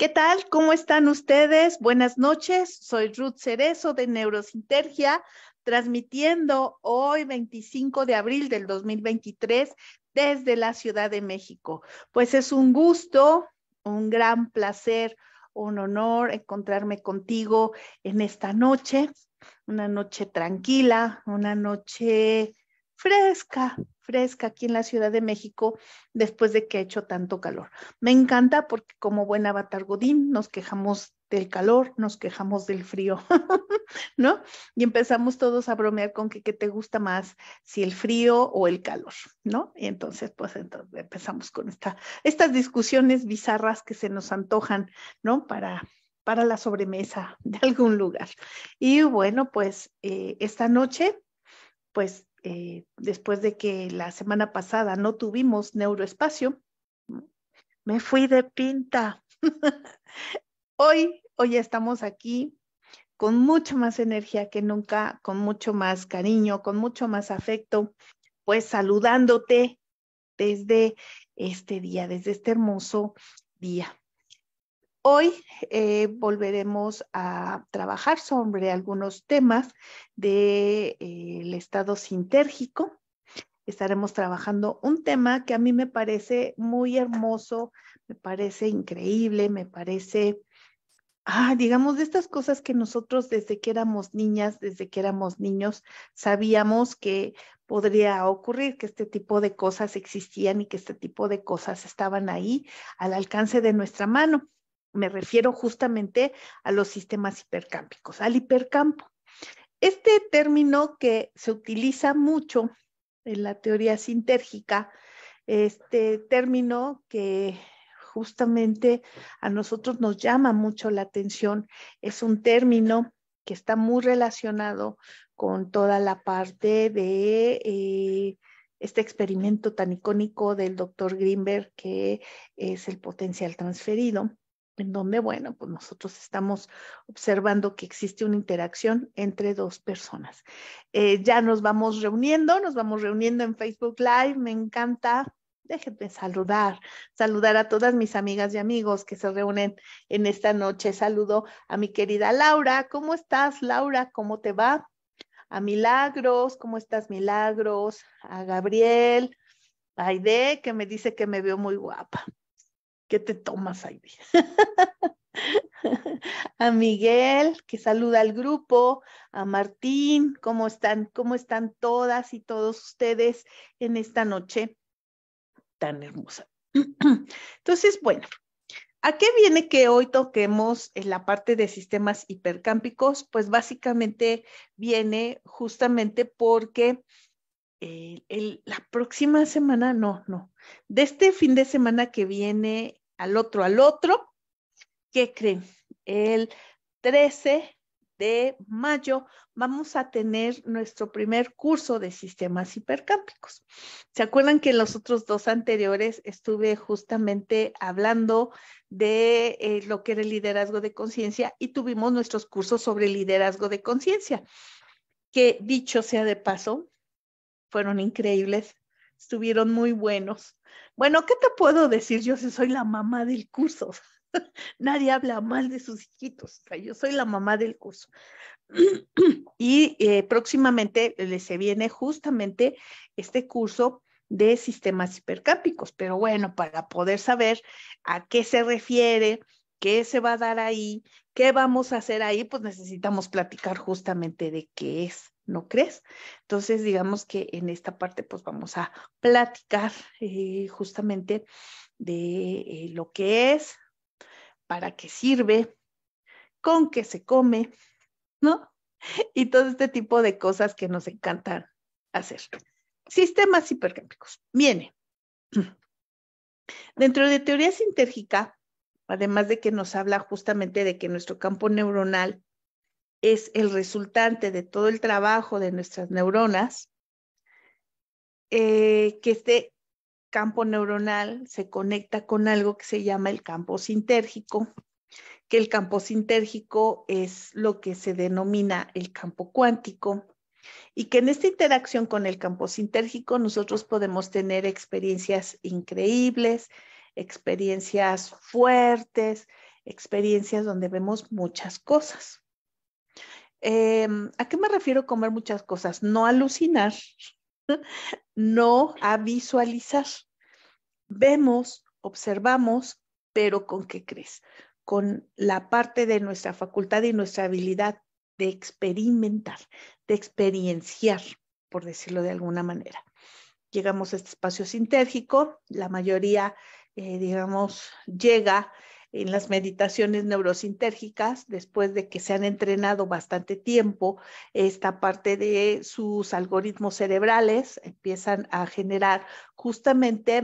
¿Qué tal? ¿Cómo están ustedes? Buenas noches. Soy Ruth Cerezo de Neurosintergia, transmitiendo hoy 25 de abril del 2023 desde la Ciudad de México. Pues es un gusto, un gran placer, un honor encontrarme contigo en esta noche, una noche tranquila, una noche fresca, fresca aquí en la Ciudad de México después de que ha hecho tanto calor. Me encanta porque como buen avatar Godín nos quejamos del calor, nos quejamos del frío, ¿no? Y empezamos todos a bromear con que qué te gusta más, si el frío o el calor, ¿no? Y entonces, pues entonces empezamos con esta, estas discusiones bizarras que se nos antojan, ¿no? Para, para la sobremesa de algún lugar. Y bueno, pues eh, esta noche, pues eh, después de que la semana pasada no tuvimos neuroespacio, me fui de pinta. hoy, hoy estamos aquí con mucha más energía que nunca, con mucho más cariño, con mucho más afecto, pues saludándote desde este día, desde este hermoso día. Hoy eh, volveremos a trabajar sobre algunos temas del eh, estado sintérgico. Estaremos trabajando un tema que a mí me parece muy hermoso, me parece increíble, me parece, ah, digamos, de estas cosas que nosotros desde que éramos niñas, desde que éramos niños, sabíamos que podría ocurrir, que este tipo de cosas existían y que este tipo de cosas estaban ahí al alcance de nuestra mano. Me refiero justamente a los sistemas hipercámpicos, al hipercampo. Este término que se utiliza mucho en la teoría sintérgica, este término que justamente a nosotros nos llama mucho la atención, es un término que está muy relacionado con toda la parte de eh, este experimento tan icónico del doctor Greenberg, que es el potencial transferido en donde, bueno, pues nosotros estamos observando que existe una interacción entre dos personas. Eh, ya nos vamos reuniendo, nos vamos reuniendo en Facebook Live, me encanta. Déjenme saludar, saludar a todas mis amigas y amigos que se reúnen en esta noche. Saludo a mi querida Laura. ¿Cómo estás, Laura? ¿Cómo te va? A Milagros, ¿cómo estás, Milagros? A Gabriel, a Aide, que me dice que me veo muy guapa. ¿Qué te tomas, ahí? a Miguel, que saluda al grupo, a Martín, ¿cómo están? ¿Cómo están todas y todos ustedes en esta noche tan hermosa? Entonces, bueno, ¿a qué viene que hoy toquemos la parte de sistemas hipercámpicos? Pues básicamente viene justamente porque eh, la próxima semana, no, no, de este fin de semana que viene al otro, al otro. ¿Qué creen? El 13 de mayo vamos a tener nuestro primer curso de sistemas hipercámpicos. ¿Se acuerdan que en los otros dos anteriores estuve justamente hablando de eh, lo que era el liderazgo de conciencia y tuvimos nuestros cursos sobre liderazgo de conciencia, que dicho sea de paso, fueron increíbles, estuvieron muy buenos. Bueno, ¿qué te puedo decir? Yo soy la mamá del curso. Nadie habla mal de sus hijitos. O sea, yo soy la mamá del curso. y eh, próximamente se viene justamente este curso de sistemas hipercápicos. Pero bueno, para poder saber a qué se refiere, qué se va a dar ahí, qué vamos a hacer ahí, pues necesitamos platicar justamente de qué es. ¿No crees? Entonces, digamos que en esta parte, pues vamos a platicar eh, justamente de eh, lo que es, para qué sirve, con qué se come, ¿no? Y todo este tipo de cosas que nos encantan hacer. Sistemas hipercámpicos. Viene. Dentro de teoría sintérgica, además de que nos habla justamente de que nuestro campo neuronal es el resultante de todo el trabajo de nuestras neuronas, eh, que este campo neuronal se conecta con algo que se llama el campo sintérgico, que el campo sintérgico es lo que se denomina el campo cuántico, y que en esta interacción con el campo sintérgico nosotros podemos tener experiencias increíbles, experiencias fuertes, experiencias donde vemos muchas cosas. Em, ¿A qué me refiero con ver muchas cosas? No alucinar, no a visualizar. Vemos, observamos, pero ¿con qué crees? Con la parte de nuestra facultad y nuestra habilidad de experimentar, de experienciar, por decirlo de alguna manera. Llegamos a este espacio sintérgico, la mayoría, eh, digamos, llega en las meditaciones neurosintérgicas, después de que se han entrenado bastante tiempo, esta parte de sus algoritmos cerebrales empiezan a generar justamente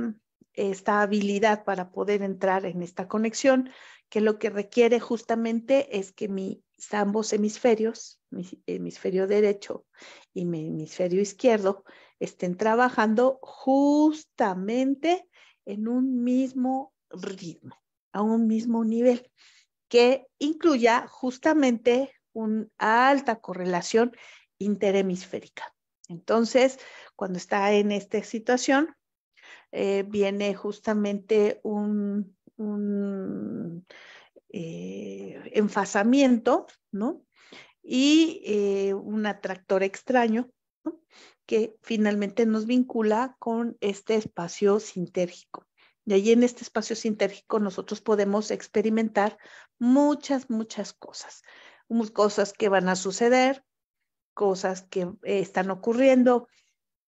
esta habilidad para poder entrar en esta conexión, que lo que requiere justamente es que mis ambos hemisferios, mi hemisferio derecho y mi hemisferio izquierdo, estén trabajando justamente en un mismo ritmo a un mismo nivel, que incluya justamente una alta correlación interhemisférica. Entonces, cuando está en esta situación, eh, viene justamente un, eh, enfasamiento, ¿no? Y eh, un atractor extraño, que finalmente nos vincula con este espacio sintérgico. Y allí en este espacio sintérgico nosotros podemos experimentar muchas, muchas cosas. Cosas que van a suceder, cosas que eh, están ocurriendo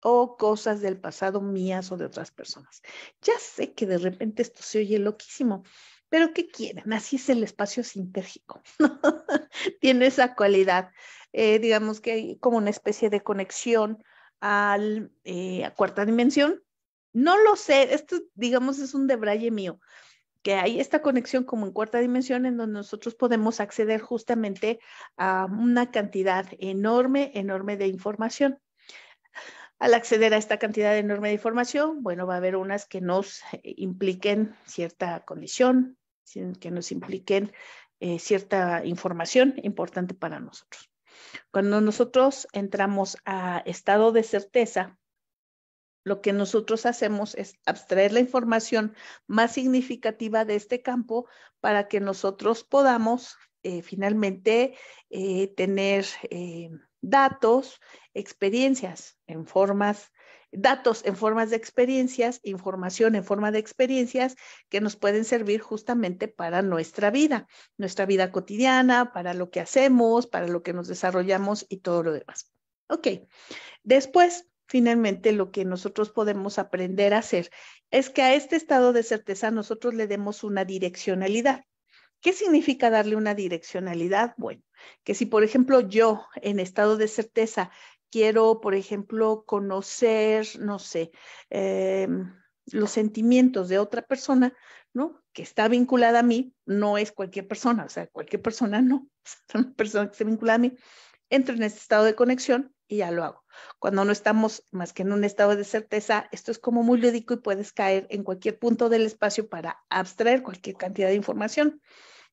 o cosas del pasado mías o de otras personas. Ya sé que de repente esto se oye loquísimo, pero ¿qué quieren? Así es el espacio sintérgico. Tiene esa cualidad, eh, digamos que hay como una especie de conexión eh, a cuarta dimensión no lo sé, esto digamos es un debraye mío, que hay esta conexión como en cuarta dimensión en donde nosotros podemos acceder justamente a una cantidad enorme, enorme de información. Al acceder a esta cantidad enorme de información, bueno, va a haber unas que nos impliquen cierta condición, que nos impliquen eh, cierta información importante para nosotros. Cuando nosotros entramos a estado de certeza, lo que nosotros hacemos es abstraer la información más significativa de este campo para que nosotros podamos eh, finalmente eh, tener eh, datos, experiencias en formas, datos en formas de experiencias, información en forma de experiencias que nos pueden servir justamente para nuestra vida, nuestra vida cotidiana, para lo que hacemos, para lo que nos desarrollamos y todo lo demás. Ok, después finalmente lo que nosotros podemos aprender a hacer es que a este estado de certeza nosotros le demos una direccionalidad. ¿Qué significa darle una direccionalidad? Bueno, que si por ejemplo yo en estado de certeza quiero, por ejemplo, conocer, no sé, em, los sentimientos de otra persona, ¿no? Que está vinculada a mí, no es cualquier persona, o sea, cualquier persona no, es una persona que esté vinculada a mí, entro en este estado de conexión y ya lo hago. Cuando no estamos más que en un estado de certeza, esto es como muy lúdico y puedes caer en cualquier punto del espacio para abstraer cualquier cantidad de información.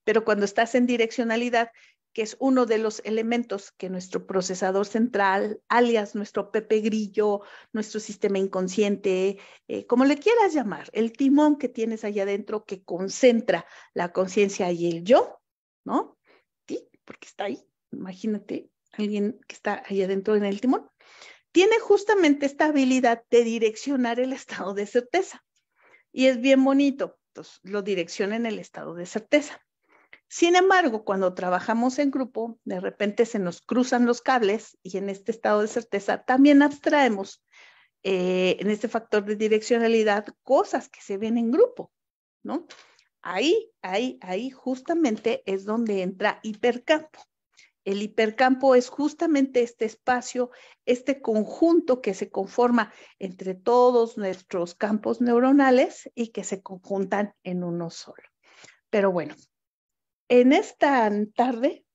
Pero cuando estás en direccionalidad, que es uno de los elementos que nuestro procesador central, alias nuestro Pepe Grillo, nuestro sistema inconsciente, eh, como le quieras llamar, el timón que tienes allá adentro que concentra la conciencia y el yo, ¿no? Sí, porque está ahí, imagínate, alguien que está ahí adentro en el timón, tiene justamente esta habilidad de direccionar el estado de certeza. Y es bien bonito, entonces lo direcciona en el estado de certeza. Sin embargo, cuando trabajamos en grupo, de repente se nos cruzan los cables y en este estado de certeza también abstraemos eh, en este factor de direccionalidad cosas que se ven en grupo, ¿no? Ahí, ahí, ahí justamente es donde entra hipercampo. El hipercampo es justamente este espacio, este conjunto que se conforma entre todos nuestros campos neuronales y que se conjuntan en uno solo. Pero bueno, en esta tarde,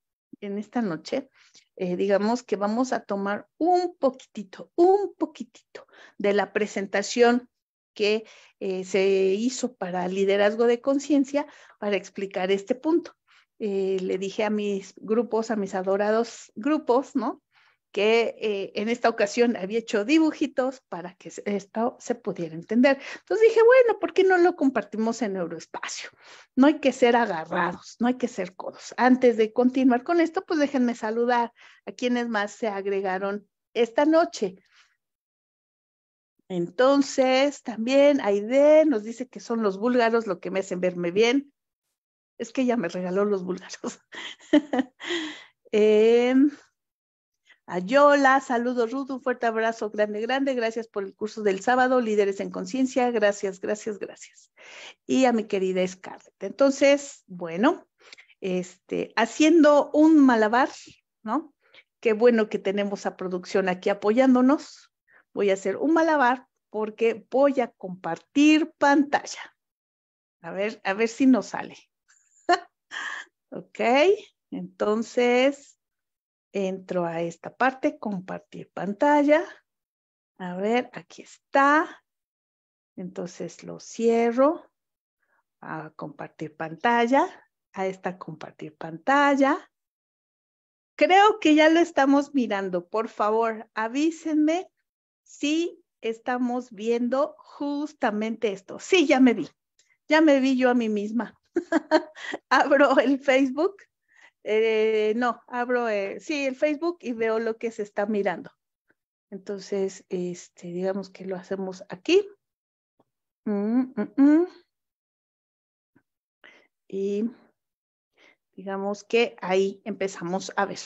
en esta noche, eh, digamos que vamos a tomar un poquitito, un poquitito de la presentación que eh, se hizo para liderazgo de conciencia para explicar este punto. Eh, le dije a mis grupos, a mis adorados grupos, ¿no? que eh, en esta ocasión había hecho dibujitos para que esto se pudiera entender. Entonces dije, bueno, ¿por qué no lo compartimos en Neuroespacio? No hay que ser agarrados, no hay que ser codos. Antes de continuar con esto, pues déjenme saludar a quienes más se agregaron esta noche. Entonces, también Aide nos dice que son los búlgaros lo que me hacen verme bien. Es que ella me regaló los búlgaros. eh, Ayola, saludos Ruth, un fuerte abrazo grande, grande. Gracias por el curso del sábado, Líderes en Conciencia. Gracias, gracias, gracias. Y a mi querida Scarlett. Entonces, bueno, este, haciendo un malabar, ¿no? Qué bueno que tenemos a producción aquí apoyándonos. Voy a hacer un malabar porque voy a compartir pantalla. A ver, a ver si nos sale. Ok, entonces entro a esta parte, compartir pantalla. A ver, aquí está. Entonces lo cierro a compartir pantalla, a esta compartir pantalla. Creo que ya lo estamos mirando. Por favor, avísenme si estamos viendo justamente esto. Sí, ya me vi. Ya me vi yo a mí misma. Abro el Facebook eh, no, abro, eh, sí, el Facebook y veo lo que se está mirando. Entonces, este, digamos que lo hacemos aquí. Mm, mm, mm. Y digamos que ahí empezamos a ver.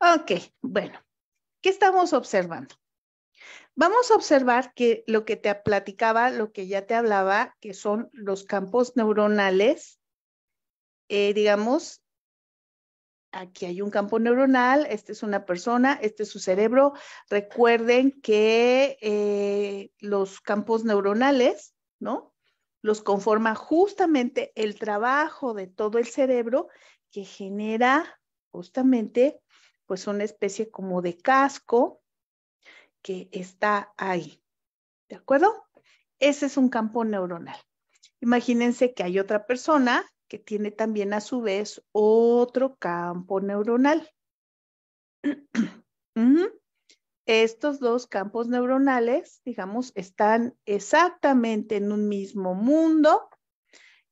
Ok, bueno, ¿qué estamos observando? Vamos a observar que lo que te platicaba, lo que ya te hablaba, que son los campos neuronales, eh, digamos, aquí hay un campo neuronal, esta es una persona, este es su cerebro. Recuerden que eh, los campos neuronales, ¿no? Los conforma justamente el trabajo de todo el cerebro que genera justamente pues una especie como de casco que está ahí. ¿De acuerdo? Ese es un campo neuronal. Imagínense que hay otra persona que tiene también a su vez otro campo neuronal. Estos dos campos neuronales, digamos, están exactamente en un mismo mundo,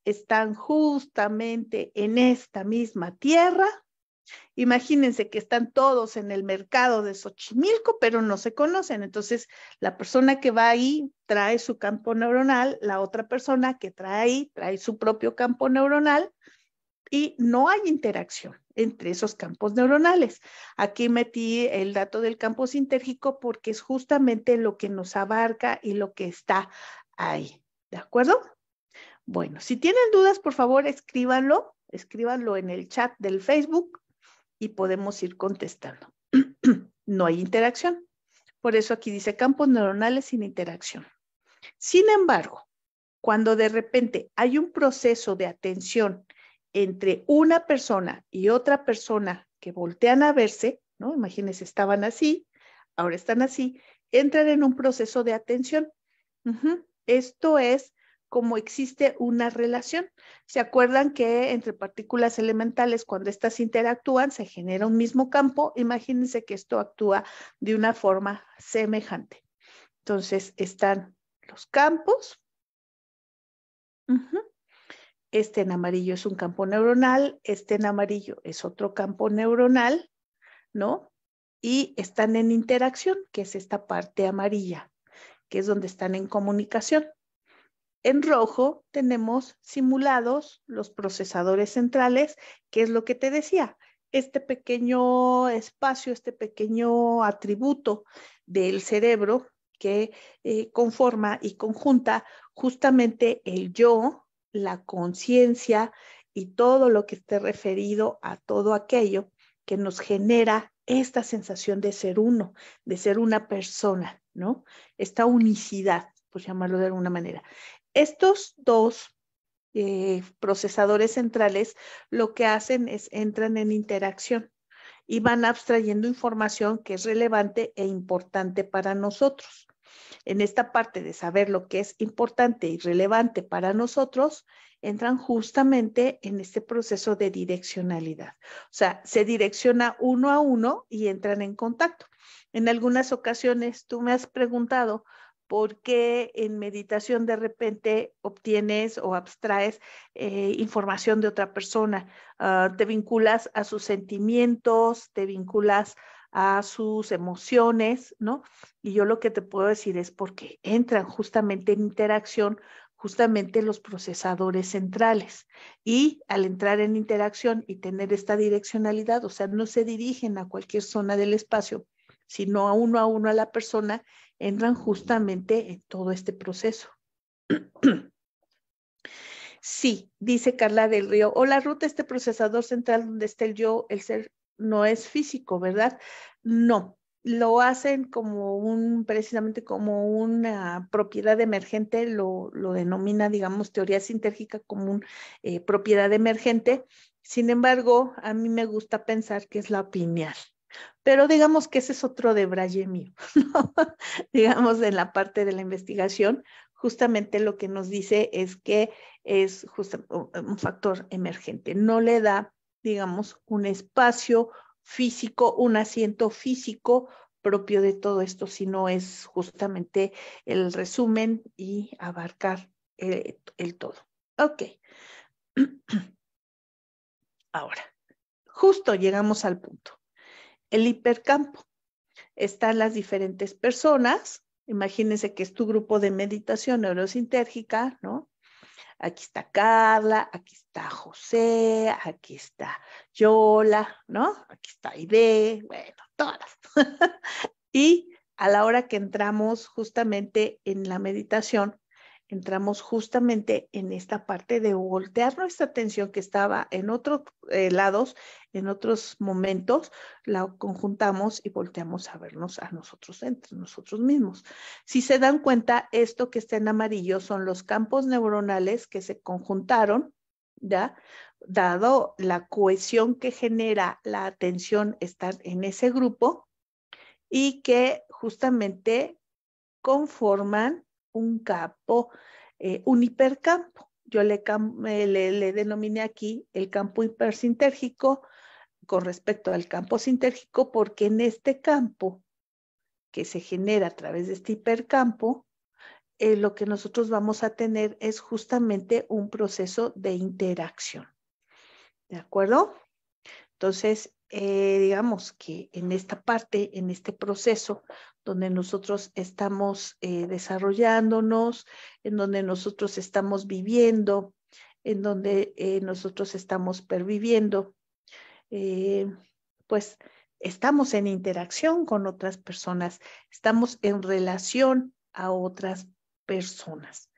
están justamente en esta misma tierra. Imagínense que están todos en el mercado de Xochimilco, pero no se conocen. Entonces, la persona que va ahí trae su campo neuronal, la otra persona que trae ahí trae su propio campo neuronal y no hay interacción entre esos campos neuronales. Aquí metí el dato del campo sintérgico porque es justamente lo que nos abarca y lo que está ahí. ¿De acuerdo? Bueno, si tienen dudas, por favor, escríbanlo, escríbanlo en el chat del Facebook y podemos ir contestando. no hay interacción. Por eso aquí dice campos neuronales sin interacción. Sin embargo, cuando de repente hay un proceso de atención entre una persona y otra persona que voltean a verse, ¿no? Imagínense, estaban así, ahora están así, entran en un proceso de atención. Esto es como existe una relación. ¿Se acuerdan que entre partículas elementales, cuando éstas interactúan, se genera un mismo campo? Imagínense que esto actúa de una forma semejante. Entonces, están los campos. Este en amarillo es un campo neuronal, este en amarillo es otro campo neuronal, ¿no? Y están en interacción, que es esta parte amarilla, que es donde están en comunicación. En rojo tenemos simulados los procesadores centrales, que es lo que te decía, este pequeño espacio, este pequeño atributo del cerebro que eh, conforma y conjunta justamente el yo, la conciencia y todo lo que esté referido a todo aquello que nos genera esta sensación de ser uno, de ser una persona, ¿no? Esta unicidad, por llamarlo de alguna manera. Estos dos eh, procesadores centrales lo que hacen es entran en interacción y van abstrayendo información que es relevante e importante para nosotros. En esta parte de saber lo que es importante y relevante para nosotros, entran justamente en este proceso de direccionalidad. O sea, se direcciona uno a uno y entran en contacto. En algunas ocasiones tú me has preguntado por qué en meditación de repente obtienes o abstraes eh, información de otra persona, ah, te vinculas a sus sentimientos, te vinculas a sus emociones, ¿no? Y yo lo que te puedo decir es porque entran justamente en interacción justamente los procesadores centrales. Y al entrar en interacción y tener esta direccionalidad, o sea, no se dirigen a cualquier zona del espacio, sino a uno a uno a la persona, entran justamente en todo este proceso. Sí, dice Carla del Río. Hola, ruta, este procesador central donde está el yo, el ser, no es físico, ¿verdad? No, lo hacen como un, precisamente como una propiedad emergente, lo, denomina, digamos, teoría sintérgica como una eh, propiedad emergente. Sin embargo, a mí me gusta pensar que es la opinión. Pero digamos que ese es otro de Braille mío, digamos, en la parte de la investigación, justamente lo que nos dice es que es un factor emergente, no le da, digamos, un espacio físico, un asiento físico propio de todo esto, sino es justamente el resumen y abarcar el, el todo. Ok. Ahora, justo llegamos al punto. El hipercampo. Están las diferentes personas. Imagínense que es tu grupo de meditación neurosintérgica, ¿no? Aquí está Carla, aquí está José, aquí está Yola, ¿no? Aquí está Aide, bueno, todas. y a la hora que entramos justamente en la meditación, entramos justamente en esta parte de voltear nuestra atención que estaba en otros eh, lados, en otros momentos, la conjuntamos y volteamos a vernos a nosotros entre nosotros mismos. Si se dan cuenta, esto que está en amarillo son los campos neuronales que se conjuntaron, ¿ya? Dado la cohesión que genera la atención estar en ese grupo y que justamente conforman un campo, eh, un hipercampo. Yo le, le, denominé aquí el campo hipersintérgico con respecto al campo sintérgico, porque en este campo que se genera a través de este hipercampo, eh, lo que nosotros vamos a tener es justamente un proceso de interacción. ¿De acuerdo? Entonces, eh, digamos que en esta parte, en este proceso donde nosotros estamos eh, desarrollándonos, en donde nosotros estamos viviendo, en donde eh, nosotros estamos perviviendo, pues estamos en interacción con otras personas, estamos en relación a otras personas.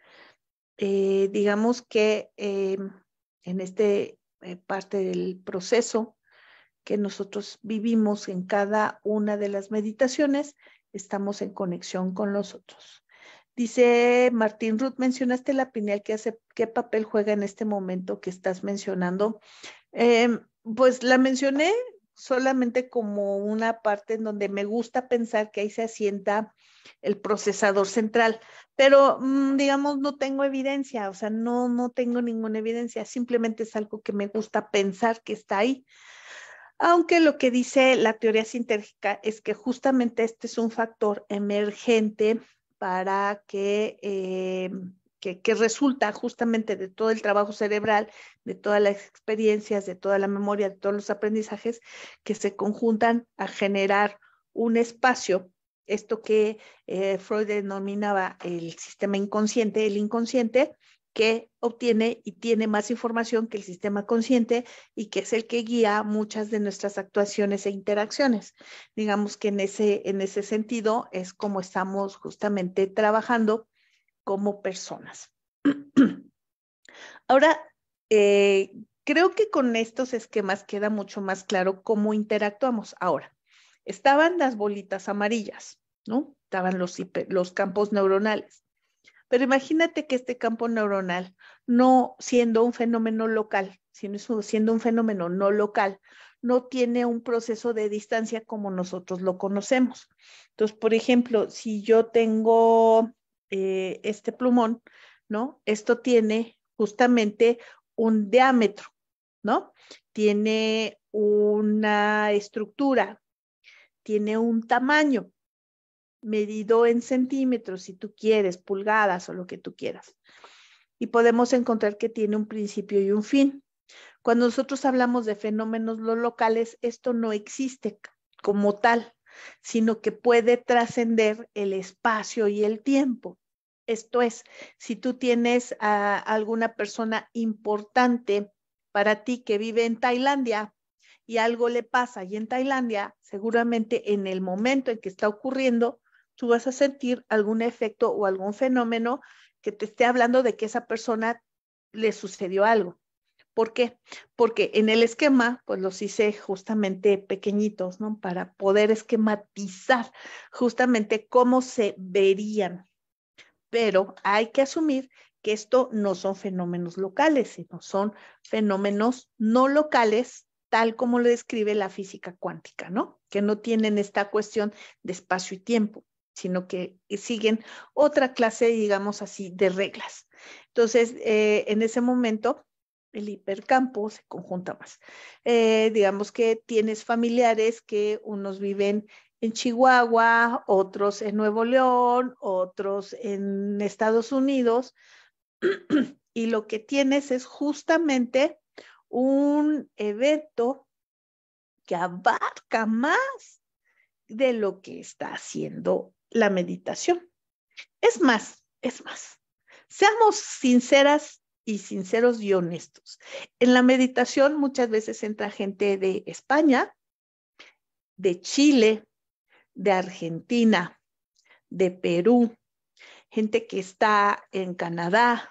digamos que en este parte del proceso, que nosotros vivimos en cada una de las meditaciones, estamos en conexión con los otros. Dice Martín Ruth, mencionaste la pineal, ¿qué, hace, qué papel juega en este momento que estás mencionando? Em, pues la mencioné solamente como una parte en donde me gusta pensar que ahí se asienta el procesador central, pero mm, digamos no tengo evidencia, o sea, no, no tengo ninguna evidencia, simplemente es algo que me gusta pensar que está ahí aunque lo que dice la teoría sintérgica es que justamente este es un factor emergente para que, eh, que, resulta justamente de todo el trabajo cerebral, de todas las experiencias, de toda la memoria, de todos los aprendizajes que se conjuntan a generar un espacio, esto que eh, Freud denominaba el sistema inconsciente, el inconsciente, que obtiene y tiene más información que el sistema consciente y que es el que guía muchas de nuestras actuaciones e interacciones. Digamos que en ese, en ese sentido es como estamos justamente trabajando como personas. Ahora, eh, creo que con estos esquemas queda mucho más claro cómo interactuamos. Ahora, estaban las bolitas amarillas, ¿no? Estaban los, los campos neuronales. Pero imagínate que este campo neuronal, no siendo un fenómeno local, sino siendo un fenómeno no local, no tiene un proceso de distancia como nosotros lo conocemos. Entonces, por ejemplo, si yo tengo eh, este plumón, ¿no? Esto tiene justamente un diámetro, ¿no? Tiene una estructura, tiene un tamaño medido en centímetros, si tú quieres, pulgadas o lo que tú quieras. Y podemos encontrar que tiene un principio y un fin. Cuando nosotros hablamos de fenómenos locales, esto no existe como tal, sino que puede trascender el espacio y el tiempo. Esto es, si tú tienes a alguna persona importante para ti que vive en Tailandia y algo le pasa y en Tailandia, seguramente en el momento en que está ocurriendo, tú vas a sentir algún efecto o algún fenómeno que te esté hablando de que esa persona le sucedió algo. ¿Por qué? Porque en el esquema, pues los hice justamente pequeñitos, ¿no? Para poder esquematizar justamente cómo se verían. Pero hay que asumir que esto no son fenómenos locales, sino son fenómenos no locales, tal como lo describe la física cuántica, ¿no? Que no tienen esta cuestión de espacio y tiempo, sino que siguen otra clase, digamos así, de reglas. Entonces, eh, en ese momento, el hipercampo se conjunta más. Eh, digamos que tienes familiares que unos viven en Chihuahua, otros en Nuevo León, otros en Estados Unidos, y lo que tienes es justamente un evento que abarca más de lo que está haciendo la meditación. Es más, es más. Seamos sinceras y sinceros y honestos. En la meditación muchas veces entra gente de España, de Chile, de Argentina, de Perú, gente que está en Canadá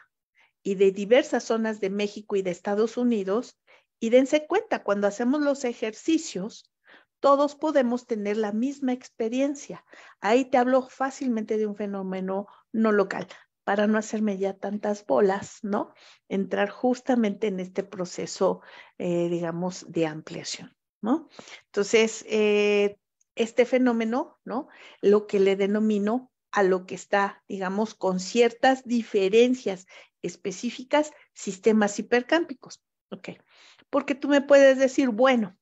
y de diversas zonas de México y de Estados Unidos. Y dense cuenta, cuando hacemos los ejercicios, todos podemos tener la misma experiencia. Ahí te hablo fácilmente de un fenómeno no local para no hacerme ya tantas bolas, ¿no? Entrar justamente en este proceso, eh, digamos, de ampliación, ¿no? Entonces, eh, este fenómeno, ¿no? Lo que le denomino a lo que está, digamos, con ciertas diferencias específicas, sistemas hipercámpicos, ¿ok? Porque tú me puedes decir, bueno,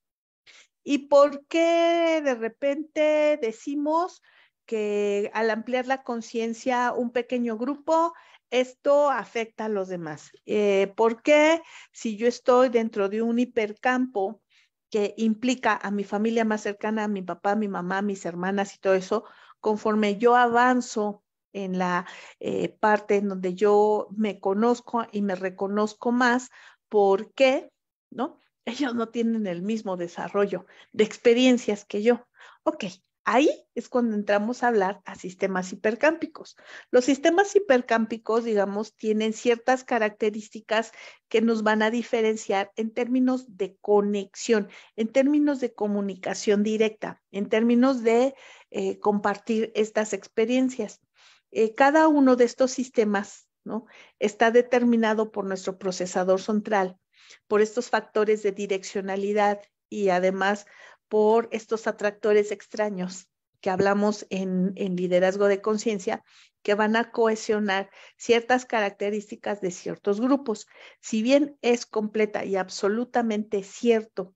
¿y por qué de repente decimos que al ampliar la conciencia un pequeño grupo, esto afecta a los demás. Eh, ¿Por qué si yo estoy dentro de un hipercampo que implica a mi familia más cercana, a mi papá, mi mamá, mis hermanas y todo eso, conforme yo avanzo en la eh, parte en donde yo me conozco y me reconozco más, ¿por qué? ¿No? Ellos no tienen el mismo desarrollo de experiencias que yo. Ok, Ahí es cuando entramos a hablar a sistemas hipercámpicos. Los sistemas hipercámpicos, digamos, tienen ciertas características que nos van a diferenciar en términos de conexión, en términos de comunicación directa, en términos de eh, compartir estas experiencias. Eh, cada uno de estos sistemas ¿no? está determinado por nuestro procesador central, por estos factores de direccionalidad y además por estos atractores extraños que hablamos en, liderazgo de conciencia, que van a cohesionar ciertas características de ciertos grupos. Si bien es completa y absolutamente cierto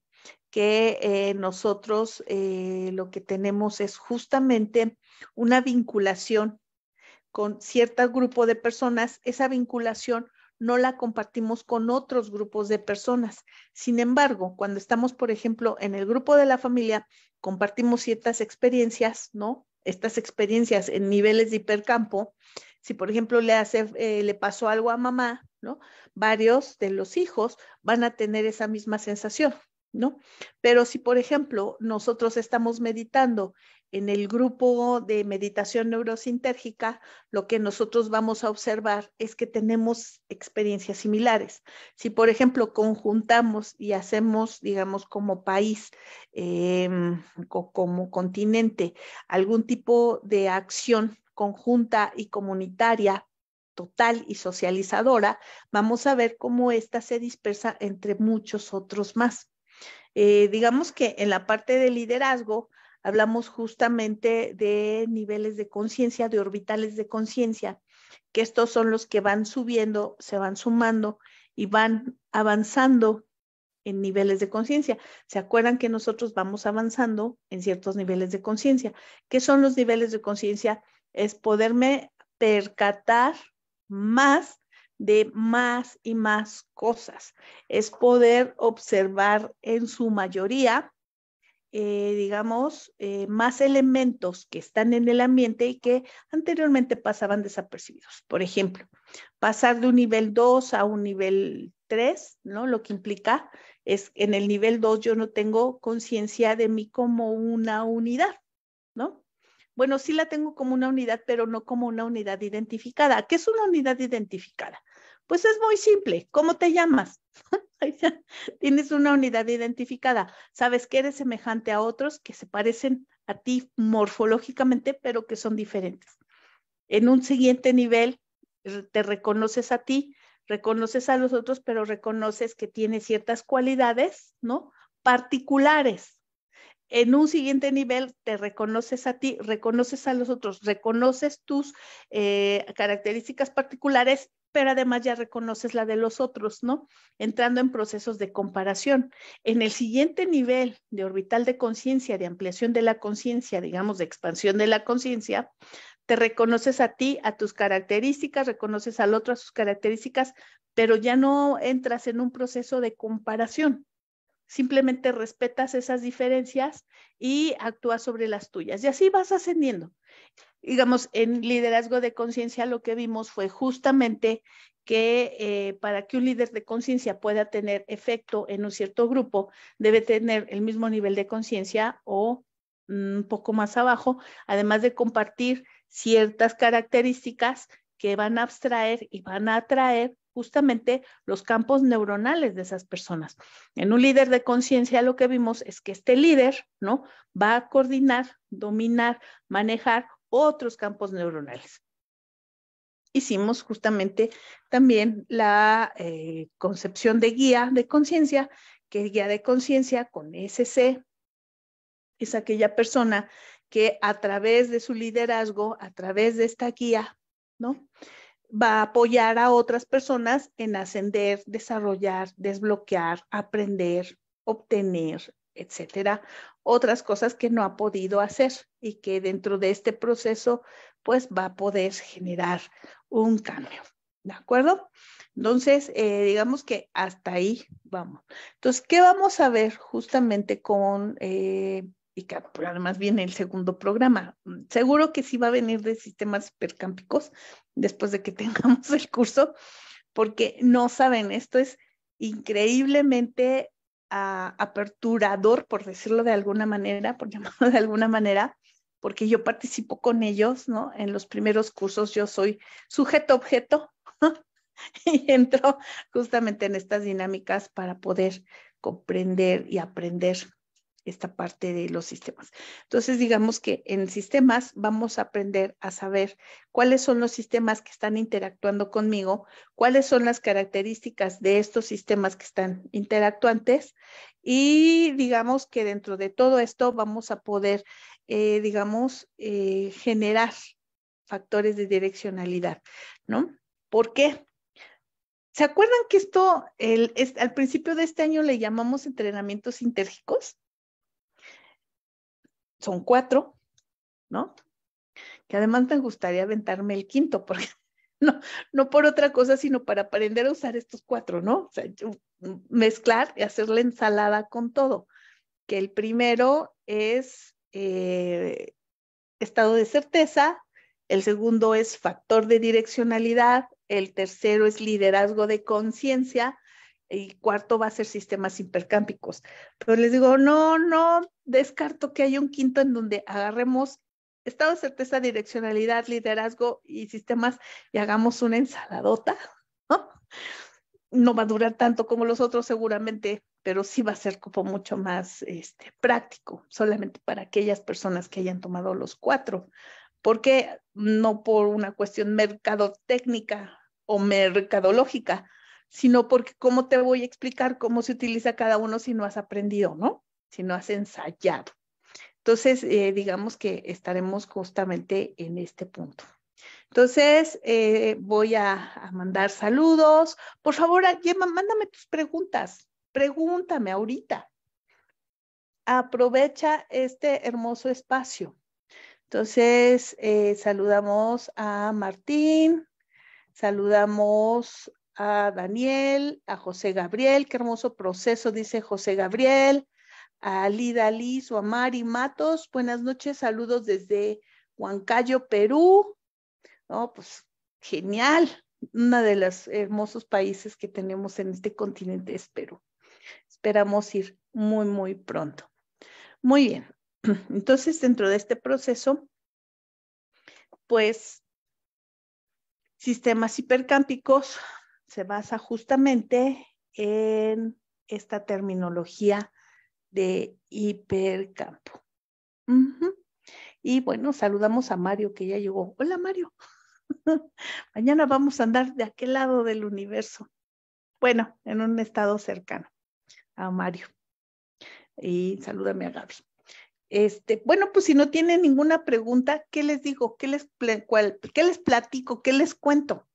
que eh, nosotros eh, lo que tenemos es justamente una vinculación con cierto grupo de personas, esa vinculación no la compartimos con otros grupos de personas. Sin embargo, cuando estamos, por ejemplo, en el grupo de la familia, compartimos ciertas experiencias, ¿no? Estas experiencias en niveles de hipercampo. Si, por ejemplo, le, hace, eh, le pasó algo a mamá, ¿no? Varios de los hijos van a tener esa misma sensación, ¿no? Pero si, por ejemplo, nosotros estamos meditando en el grupo de meditación neurosintérgica, lo que nosotros vamos a observar es que tenemos experiencias similares. Si, por ejemplo, conjuntamos y hacemos, digamos, como país, em, como continente, algún tipo de acción conjunta y comunitaria total y socializadora, vamos a ver cómo ésta se dispersa entre muchos otros más. Eh, digamos que en la parte de liderazgo, hablamos justamente de niveles de conciencia, de orbitales de conciencia, que estos son los que van subiendo, se van sumando y van avanzando en niveles de conciencia. ¿Se acuerdan que nosotros vamos avanzando en ciertos niveles de conciencia? ¿Qué son los niveles de conciencia? Es poderme percatar más de más y más cosas. Es poder observar en su mayoría, eh, digamos, eh, más elementos que están en el ambiente y que anteriormente pasaban desapercibidos. Por ejemplo, pasar de un nivel 2 a un nivel 3, ¿no? Lo que implica es en el nivel 2 yo no tengo conciencia de mí como una unidad, ¿no? Bueno, sí la tengo como una unidad, pero no como una unidad identificada. ¿Qué es una unidad identificada? Pues es muy simple. ¿Cómo te llamas? Tienes una unidad identificada. Sabes que eres semejante a otros que se parecen a ti morfológicamente, pero que son diferentes. En un siguiente nivel, te reconoces a ti, reconoces a los otros, pero reconoces que tiene ciertas cualidades, ¿no? Particulares en un siguiente nivel te reconoces a ti, reconoces a los otros, reconoces tus eh, características particulares, pero además ya reconoces la de los otros, ¿no? Entrando en procesos de comparación. En el siguiente nivel de orbital de conciencia, de ampliación de la conciencia, digamos, de expansión de la conciencia, te reconoces a ti, a tus características, reconoces al otro a sus características, pero ya no entras en un proceso de comparación, simplemente respetas esas diferencias y actúas sobre las tuyas. Y así vas ascendiendo. Digamos, en liderazgo de conciencia lo que vimos fue justamente que eh, para que un líder de conciencia pueda tener efecto en un cierto grupo, debe tener el mismo nivel de conciencia o un poco más abajo, además de compartir ciertas características que van a abstraer y van a atraer justamente los campos neuronales de esas personas. En un líder de conciencia lo que vimos es que este líder, ¿no? Va a coordinar, dominar, manejar otros campos neuronales. Hicimos justamente también la eh, concepción de guía de conciencia, que guía de conciencia con SC es aquella persona que a través de su liderazgo, a través de esta guía, ¿no? Va a apoyar a otras personas en ascender, desarrollar, desbloquear, aprender, obtener, etcétera, otras cosas que no ha podido hacer y que dentro de este proceso pues va a poder generar un cambio. ¿De acuerdo? Entonces, eh, digamos que hasta ahí vamos. Entonces, ¿qué vamos a ver justamente con eh, además viene el segundo programa. Seguro que sí va a venir de sistemas hipercámpicos después de que tengamos el curso, porque no saben, esto es increíblemente ah, aperturador, por decirlo de alguna manera, por llamarlo de alguna manera, porque yo participo con ellos, ¿no? En los primeros cursos yo soy sujeto-objeto y entro justamente en estas dinámicas para poder comprender y aprender esta parte de los sistemas. Entonces, digamos que en sistemas vamos a aprender a saber cuáles son los sistemas que están interactuando conmigo, cuáles son las características de estos sistemas que están interactuantes y digamos que dentro de todo esto vamos a poder, eh, digamos, eh, generar factores de direccionalidad, ¿no? ¿Por qué? ¿Se acuerdan que esto, al principio de este año le llamamos entrenamientos sintérgicos? Son cuatro, ¿no? Que además me gustaría aventarme el quinto, porque no, no por otra cosa, sino para aprender a usar estos cuatro, ¿no? O sea, mezclar y hacer la ensalada con todo. Que el primero es eh, estado de certeza, el segundo es factor de direccionalidad, el tercero es liderazgo de conciencia, y cuarto va a ser sistemas hipercámpicos. Pero les digo, no, no descarto que haya un quinto en donde agarremos estado de certeza, direccionalidad, liderazgo y sistemas y hagamos una ensaladota. ¿no? no va a durar tanto como los otros seguramente, pero sí va a ser como mucho más este, práctico, solamente para aquellas personas que hayan tomado los cuatro. porque No por una cuestión mercadotécnica o mercadológica, sino porque cómo te voy a explicar cómo se utiliza cada uno si no has aprendido, ¿no? Si no has ensayado. Entonces, eh, digamos que estaremos justamente en este punto. Entonces, eh, voy a, mandar saludos. Por favor, mándame tus preguntas. pregúntame ahorita. Aprovecha este hermoso espacio. Entonces, eh, saludamos a Martín, saludamos a Daniel, a José Gabriel, qué hermoso proceso, dice José Gabriel, a Lida Liz o a Mari Matos, buenas noches, saludos desde Huancayo, Perú. No, pues genial, uno de los hermosos países que tenemos en este continente es Perú. Esperamos ir muy, muy pronto. Muy bien, entonces dentro de este proceso, pues sistemas hipercámpicos se basa justamente en esta terminología de hipercampo. Y bueno, saludamos a Mario que ya llegó. Hola Mario. Mañana vamos a andar de aquel lado del universo. Bueno, en un estado cercano a Mario. Y salúdame a Gaby. Este, bueno, pues si no tienen ninguna pregunta, ¿qué les digo? ¿Qué les, ¿Qué les platico? ¿Qué les cuento?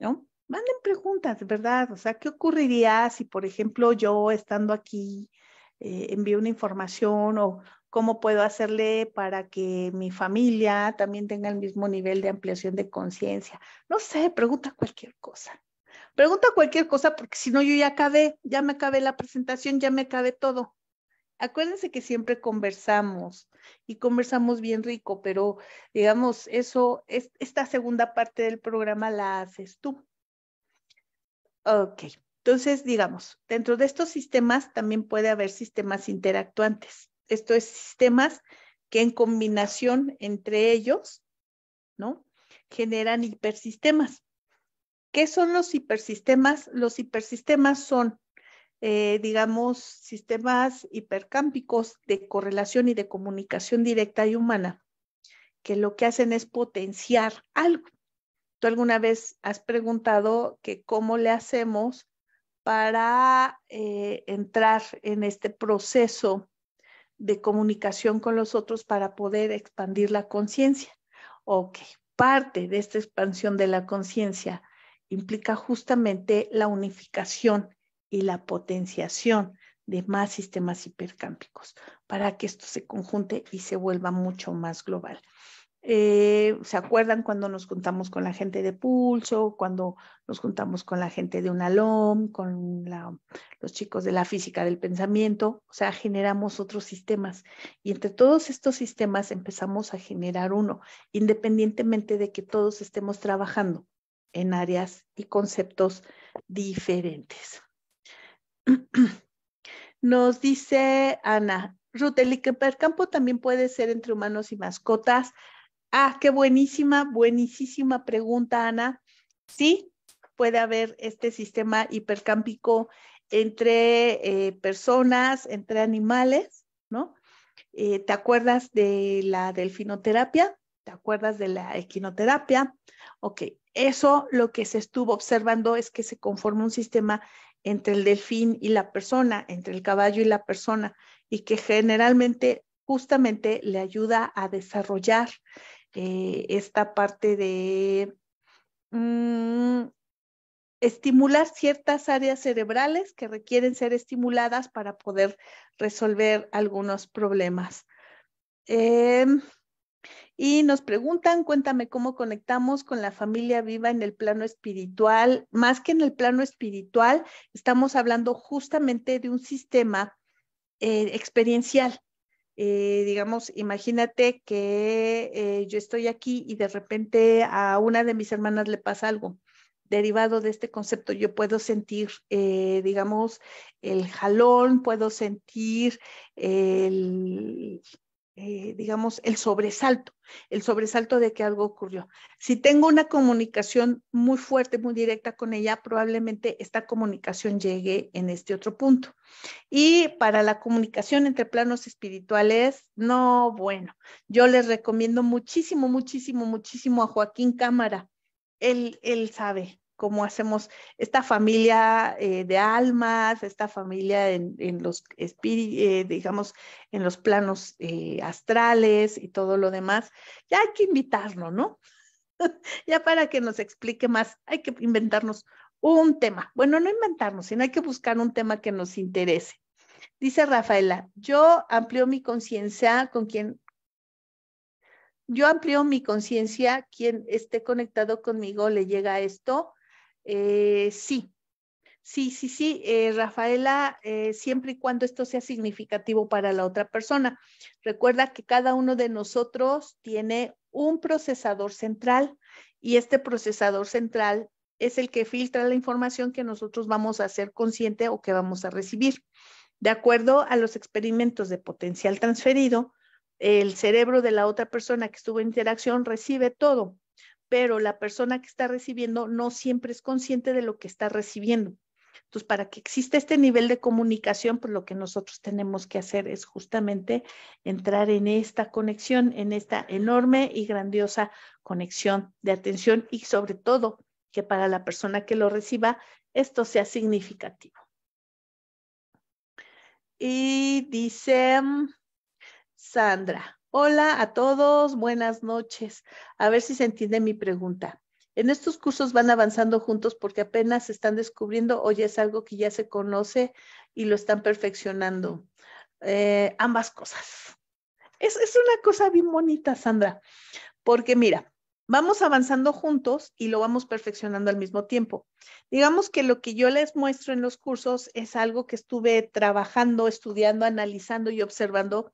¿No? Manden preguntas, ¿verdad? O sea, ¿qué ocurriría si, por ejemplo, yo estando aquí eh, envío una información o cómo puedo hacerle para que mi familia también tenga el mismo nivel de ampliación de conciencia? No sé, pregunta cualquier cosa. Pregunta cualquier cosa porque si no yo ya acabé, ya me acabé la presentación, ya me acabé todo. Acuérdense que siempre conversamos y conversamos bien rico, pero digamos, eso, es, esta segunda parte del programa la haces tú. Ok, entonces digamos, dentro de estos sistemas también puede haber sistemas interactuantes. Esto es sistemas que en combinación entre ellos, ¿no? Generan hipersistemas. ¿Qué son los hipersistemas? Los hipersistemas son eh, digamos, sistemas hipercámpicos de correlación y de comunicación directa y humana, que lo que hacen es potenciar algo. ¿Tú alguna vez has preguntado que cómo le hacemos para eh, entrar en este proceso de comunicación con los otros para poder expandir la conciencia? Ok, parte de esta expansión de la conciencia implica justamente la unificación y la potenciación de más sistemas hipercámpicos para que esto se conjunte y se vuelva mucho más global. Eh, ¿Se acuerdan cuando nos juntamos con la gente de Pulso, cuando nos juntamos con la gente de UNALOM, con los chicos de la física del pensamiento? O sea, generamos otros sistemas y entre todos estos sistemas empezamos a generar uno, independientemente de que todos estemos trabajando en áreas y conceptos diferentes. Nos dice Ana, Ruth, el hipercampo también puede ser entre humanos y mascotas. Ah, qué buenísima, buenísima pregunta, Ana. Sí, puede haber este sistema hipercámpico entre eh, personas, entre animales, ¿no? Eh, ¿Te acuerdas de la delfinoterapia? ¿Te acuerdas de la equinoterapia? Ok, eso lo que se estuvo observando es que se conforma un sistema entre el delfín y la persona, entre el caballo y la persona, y que generalmente justamente le ayuda a desarrollar eh, esta parte de mm, estimular ciertas áreas cerebrales que requieren ser estimuladas para poder resolver algunos problemas. Em, y nos preguntan, cuéntame cómo conectamos con la familia viva en el plano espiritual. Más que en el plano espiritual, estamos hablando justamente de un sistema eh, experiencial. Eh, digamos, imagínate que eh, yo estoy aquí y de repente a una de mis hermanas le pasa algo derivado de este concepto, yo puedo sentir, digamos, el jalón, puedo sentir el, eh, digamos, el sobresalto, el sobresalto de que algo ocurrió. Si tengo una comunicación muy fuerte, muy directa con ella, probablemente esta comunicación llegue en este otro punto. Y para la comunicación entre planos espirituales, no, bueno, yo les recomiendo muchísimo, muchísimo, muchísimo a Joaquín Cámara. Él, él sabe, cómo hacemos esta familia eh, de almas, esta familia en, los eh, digamos, en los planos eh, astrales y todo lo demás. Ya hay que invitarlo, ¿no? ya para que nos explique más, hay que inventarnos un tema. Bueno, no inventarnos, sino hay que buscar un tema que nos interese. Dice Rafaela, yo amplío mi conciencia con quien, yo amplío mi conciencia, quien esté conectado conmigo le llega esto. Eh, sí, sí, sí, sí, eh, Rafaela, eh, siempre y cuando esto sea significativo para la otra persona. Recuerda que cada uno de nosotros tiene un procesador central y este procesador central es el que filtra la información que nosotros vamos a hacer consciente o que vamos a recibir. De acuerdo a los experimentos de potencial transferido, el cerebro de la otra persona que estuvo en interacción recibe todo, pero la persona que está recibiendo no siempre es consciente de lo que está recibiendo. Entonces, para que exista este nivel de comunicación, pues lo que nosotros tenemos que hacer es justamente entrar en esta conexión, en esta enorme y grandiosa conexión de atención y sobre todo que para la persona que lo reciba esto sea significativo. Y dice mm, Sandra, hola a todos, buenas noches. A ver si se entiende mi pregunta. En estos cursos van avanzando juntos porque apenas se están descubriendo o ya es algo que ya se conoce y lo están perfeccionando. Eh, ambas cosas. Es, es una cosa bien bonita, Sandra, porque mira, vamos avanzando juntos y lo vamos perfeccionando al mismo tiempo. Digamos que lo que yo les muestro en los cursos es algo que estuve trabajando, estudiando, analizando y observando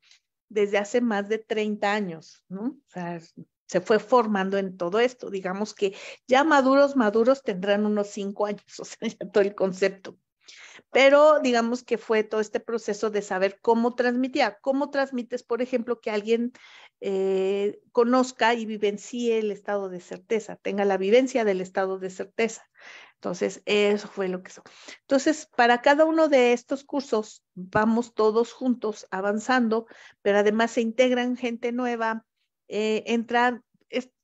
desde hace más de 30 años, ¿no? O sea, se fue formando en todo esto. Digamos que ya maduros, maduros tendrán unos cinco años, o sea, ya todo el concepto. Pero digamos que fue todo este proceso de saber cómo transmitía, cómo transmites, por ejemplo, que alguien eh, conozca y vivencie el estado de certeza, tenga la vivencia del estado de certeza. Entonces, eso fue lo que son. Entonces, para cada uno de estos cursos vamos todos juntos avanzando, pero además se integran gente nueva, eh, entran,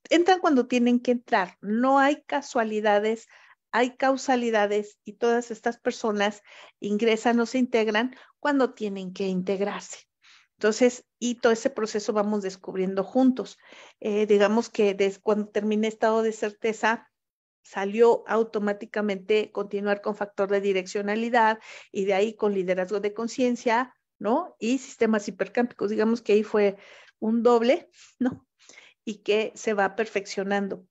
entran cuando tienen que entrar. No hay casualidades, hay causalidades y todas estas personas ingresan o se integran cuando tienen que integrarse. Entonces, y todo ese proceso vamos descubriendo juntos. Eh, digamos que desde cuando terminé estado de certeza, salió automáticamente continuar con factor de direccionalidad y de ahí con liderazgo de conciencia, ¿no? Y sistemas hipercámpicos. Digamos que ahí fue un doble, ¿no? Y que se va perfeccionando.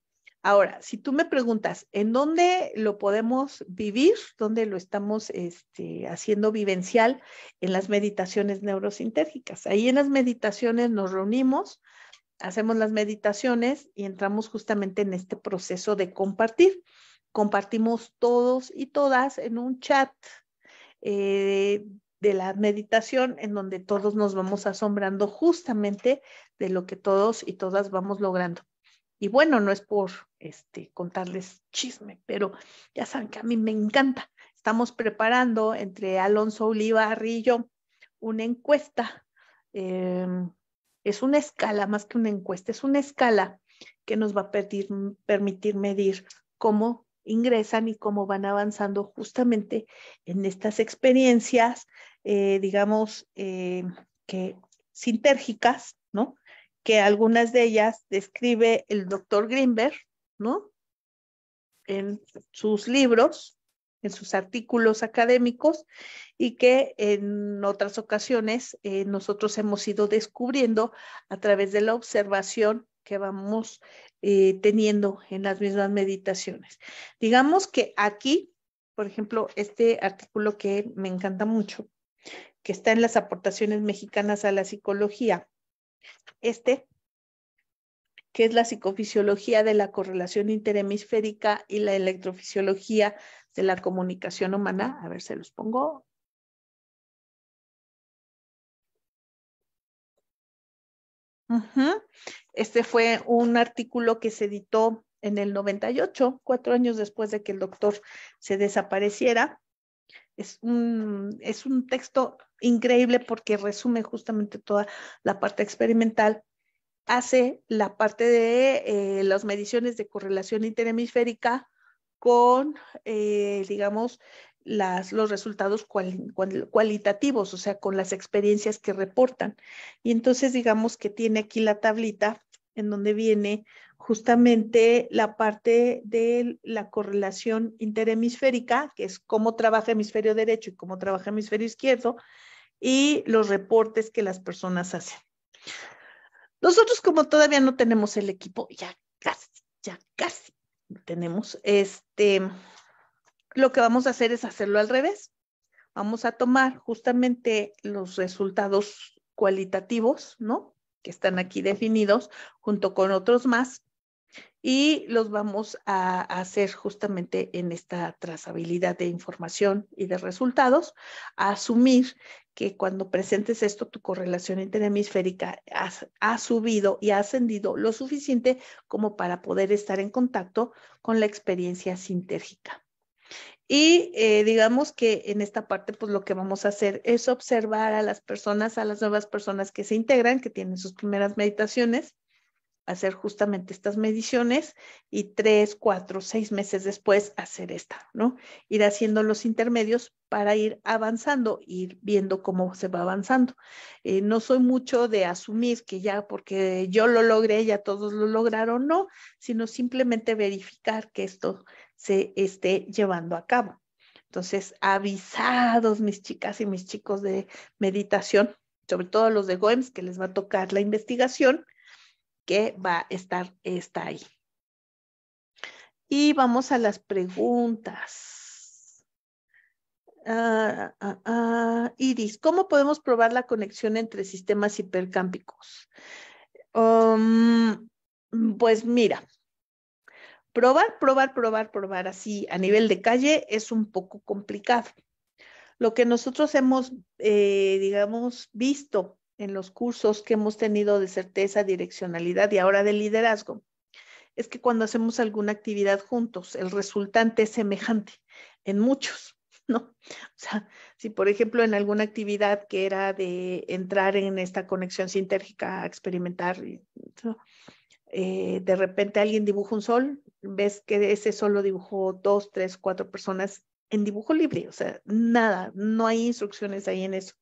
Ahora, si tú me preguntas, ¿en dónde lo podemos vivir? ¿Dónde lo estamos este, haciendo vivencial? En las meditaciones neurosintérgicas. Ahí en las meditaciones nos reunimos, hacemos las meditaciones y entramos justamente en este proceso de compartir. Compartimos todos y todas en un chat eh, de la meditación en donde todos nos vamos asombrando justamente de lo que todos y todas vamos logrando. Y bueno, no es por este, contarles chisme, pero ya saben que a mí me encanta. Estamos preparando entre Alonso Oliva y yo una encuesta. Em, es una escala, más que una encuesta, es una escala que nos va a permitir medir cómo ingresan y cómo van avanzando justamente en estas experiencias, eh, digamos, eh, que sintérgicas, ¿no? Que algunas de ellas describe el doctor Greenberg, ¿no? En sus libros, en sus artículos académicos y que en otras ocasiones eh, nosotros hemos ido descubriendo a través de la observación que vamos eh, teniendo en las mismas meditaciones. Digamos que aquí, por ejemplo, este artículo que me encanta mucho, que está en las aportaciones mexicanas a la psicología, este, que es la psicofisiología de la correlación interhemisférica y la electrofisiología de la comunicación humana. A ver, se los pongo. Este fue un artículo que se editó en el 98, cuatro años después de que el doctor se desapareciera. Es un, es un texto increíble porque resume justamente toda la parte experimental. Hace la parte de eh, las mediciones de correlación interhemisférica con, eh, digamos, las, los resultados cualitativos, o sea, con las experiencias que reportan. Y entonces digamos que tiene aquí la tablita en donde viene justamente la parte de la correlación interhemisférica, que es cómo trabaja hemisferio derecho y cómo trabaja hemisferio izquierdo, y los reportes que las personas hacen. Nosotros como todavía no tenemos el equipo, ya casi, ya casi tenemos, este, lo que vamos a hacer es hacerlo al revés. Vamos a tomar justamente los resultados cualitativos, ¿no? Que están aquí definidos junto con otros más y los vamos a hacer justamente en esta trazabilidad de información y de resultados, a asumir que cuando presentes esto, tu correlación interhemisférica ha, subido y ha ascendido lo suficiente como para poder estar en contacto con la experiencia sintérgica. Y eh, digamos que en esta parte, pues lo que vamos a hacer es observar a las personas, a las nuevas personas que se integran, que tienen sus primeras meditaciones, hacer justamente estas mediciones y tres, cuatro, seis meses después hacer esta, ¿no? Ir haciendo los intermedios para ir avanzando, ir viendo cómo se va avanzando. Eh, no soy mucho de asumir que ya porque yo lo logré, ya todos lo lograron, no, sino simplemente verificar que esto se esté llevando a cabo. Entonces, avisados mis chicas y mis chicos de meditación, sobre todo los de GOEMS, que les va a tocar la investigación, que va a estar está ahí. Y vamos a las preguntas. Ah, ah, ah, Iris, ¿cómo podemos probar la conexión entre sistemas hipercámpicos? Um, pues mira, probar, probar, probar, probar así a nivel de calle es un poco complicado. Lo que nosotros hemos, eh, digamos, visto en los cursos que hemos tenido de certeza, direccionalidad y ahora de liderazgo, es que cuando hacemos alguna actividad juntos, el resultante es semejante en muchos, ¿no? O sea, si por ejemplo en alguna actividad que era de entrar en esta conexión sintérgica, experimentar, eh, de repente alguien dibuja un sol, ves que ese solo dibujó dos, tres, cuatro personas en dibujo libre, o sea, nada, no hay instrucciones ahí en eso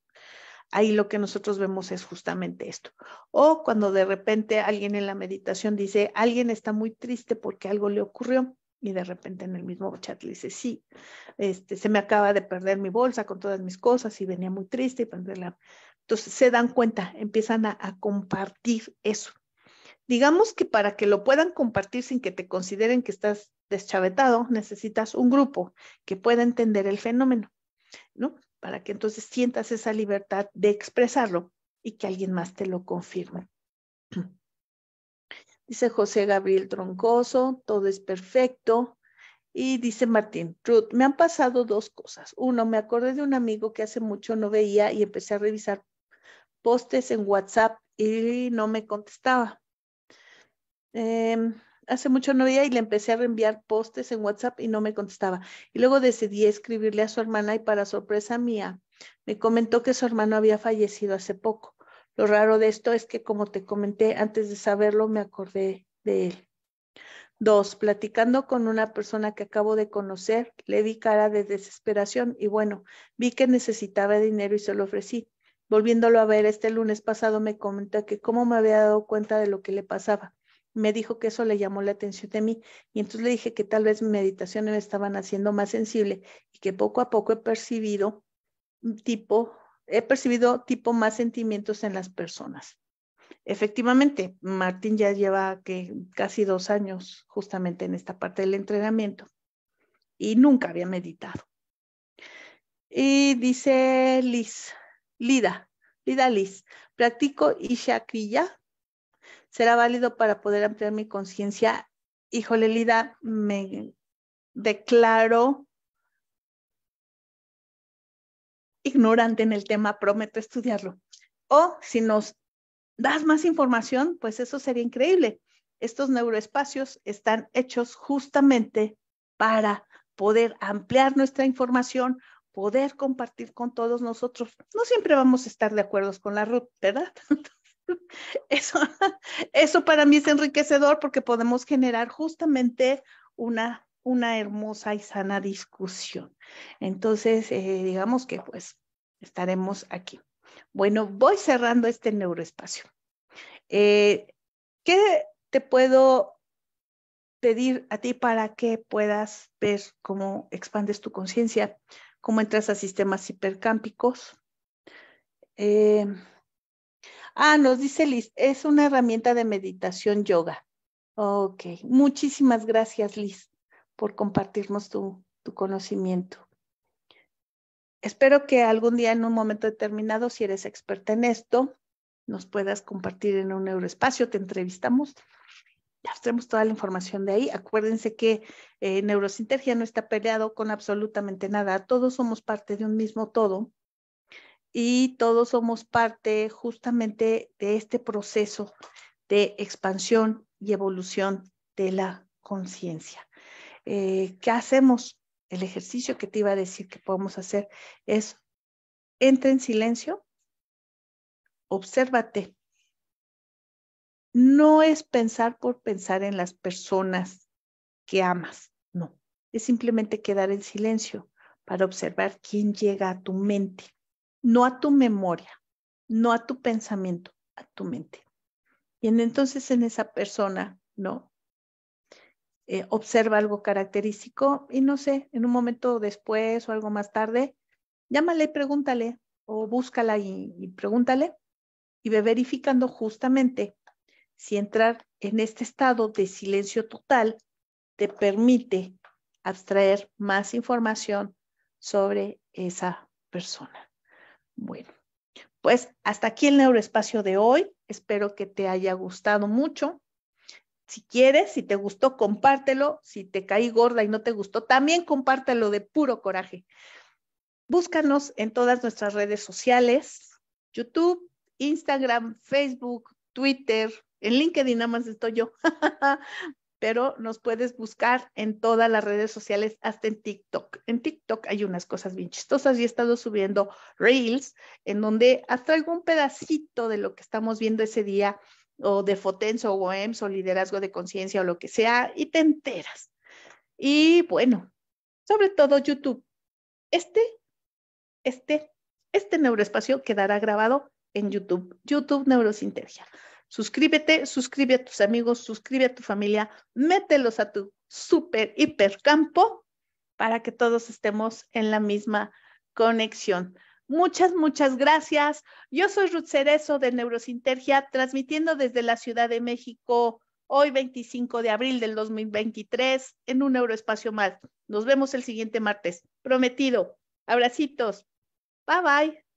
ahí lo que nosotros vemos es justamente esto. O cuando de repente alguien en la meditación dice, alguien está muy triste porque algo le ocurrió y de repente en el mismo chat le dice, sí, este, se me acaba de perder mi bolsa con todas mis cosas y venía muy triste y perderla. Entonces se dan cuenta, empiezan a, a compartir eso. Digamos que para que lo puedan compartir sin que te consideren que estás deschavetado, necesitas un grupo que pueda entender el fenómeno, ¿no? Para que entonces sientas esa libertad de expresarlo y que alguien más te lo confirme. Dice José Gabriel Troncoso, todo es perfecto. Y dice Martín, Ruth, me han pasado dos cosas. Uno, me acordé de un amigo que hace mucho no veía y empecé a revisar postes en WhatsApp y no me contestaba. Eh, hace mucho no veía y le empecé a reenviar postes en WhatsApp y no me contestaba. Y luego decidí escribirle a su hermana y para sorpresa mía, me comentó que su hermano había fallecido hace poco. Lo raro de esto es que, como te comenté, antes de saberlo me acordé de él. Dos, platicando con una persona que acabo de conocer, le vi cara de desesperación y bueno, vi que necesitaba dinero y se lo ofrecí. Volviéndolo a ver este lunes pasado, me comentó que cómo me había dado cuenta de lo que le pasaba me dijo que eso le llamó la atención de mí y entonces le dije que tal vez mis meditaciones me estaban haciendo más sensible y que poco a poco he percibido tipo, he percibido tipo más sentimientos en las personas. Efectivamente, Martín ya lleva que casi dos años justamente en esta parte del entrenamiento y nunca había meditado. Y dice Liz, Lida, Lida Liz, practico Ishakriya será válido para poder ampliar mi conciencia. Híjole, Lida, me declaro ignorante en el tema, prometo estudiarlo. O si nos das más información, pues eso sería increíble. Estos neuroespacios están hechos justamente para poder ampliar nuestra información, poder compartir con todos nosotros. No siempre vamos a estar de acuerdo con la RUT, ¿verdad? Eso, eso para mí es enriquecedor porque podemos generar justamente una, una hermosa y sana discusión. Entonces, eh, digamos que pues estaremos aquí. Bueno, voy cerrando este neuroespacio. Eh, ¿Qué te puedo pedir a ti para que puedas ver cómo expandes tu conciencia, cómo entras a sistemas hipercámpicos. Eh, ah, nos dice Liz, es una herramienta de meditación yoga. Ok, muchísimas gracias Liz por compartirnos tu, tu conocimiento. Espero que algún día en un momento determinado, si eres experta en esto, nos puedas compartir en un neuroespacio, te entrevistamos ya tenemos toda la información de ahí. Acuérdense que eh, no está peleado con absolutamente nada. Todos somos parte de un mismo todo y todos somos parte justamente de este proceso de expansión y evolución de la conciencia. Eh, ¿Qué hacemos? El ejercicio que te iba a decir que podemos hacer es entra en silencio, obsérvate no es pensar por pensar en las personas que amas, no, es simplemente quedar en silencio para observar quién llega a tu mente, no a tu memoria, no a tu pensamiento, a tu mente. Y entonces en esa persona, ¿no? Eh, observa algo característico y no sé, en un momento después o algo más tarde, llámale y pregúntale o búscala y, y pregúntale y ve verificando justamente si entrar en este estado de silencio total te permite abstraer más información sobre esa persona. Bueno, pues hasta aquí el neuroespacio de hoy. Espero que te haya gustado mucho. Si quieres, si te gustó, compártelo. Si te caí gorda y no te gustó, también compártelo de puro coraje. Búscanos en todas nuestras redes sociales, YouTube, Instagram, Facebook, Twitter, en LinkedIn nada más estoy yo, pero nos puedes buscar en todas las redes sociales, hasta en TikTok. En TikTok hay unas cosas bien chistosas y he estado subiendo reels en donde traigo un pedacito de lo que estamos viendo ese día o de Fotenso o OEMS o liderazgo de conciencia o lo que sea y te enteras. Y bueno, sobre todo YouTube. Este, este, este neuroespacio quedará grabado en YouTube, YouTube Neurosintergia. Suscríbete, suscribe a tus amigos, suscribe a tu familia, mételos a tu super hipercampo para que todos estemos en la misma conexión. Muchas, muchas gracias. Yo soy Ruth Cerezo de Neurosintergia, transmitiendo desde la Ciudad de México hoy 25 de abril del 2023 en un Neuroespacio más. Nos vemos el siguiente martes. Prometido. Abracitos. Bye bye.